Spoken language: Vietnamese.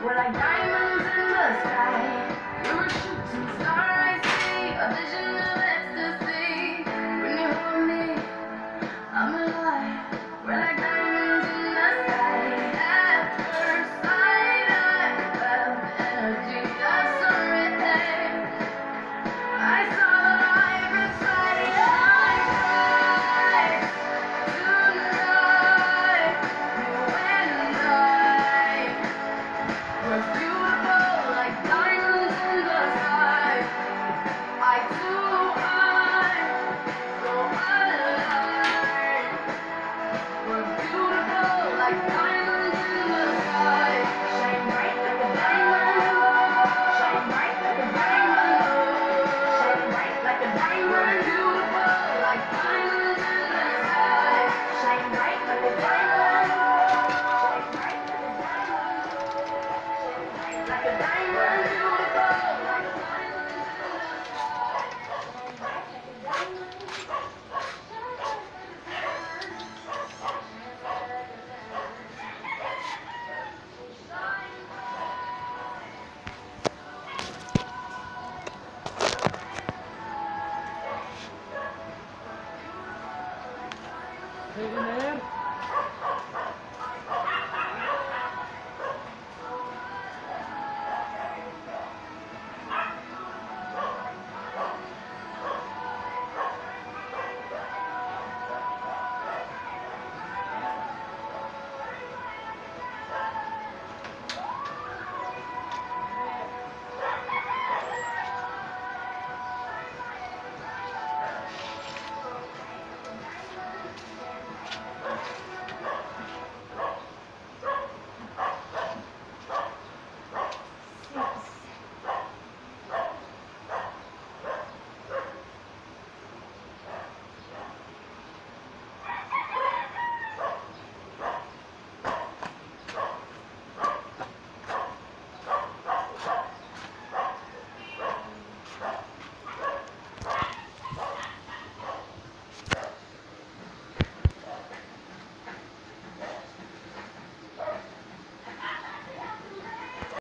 Will I die Sevgiler.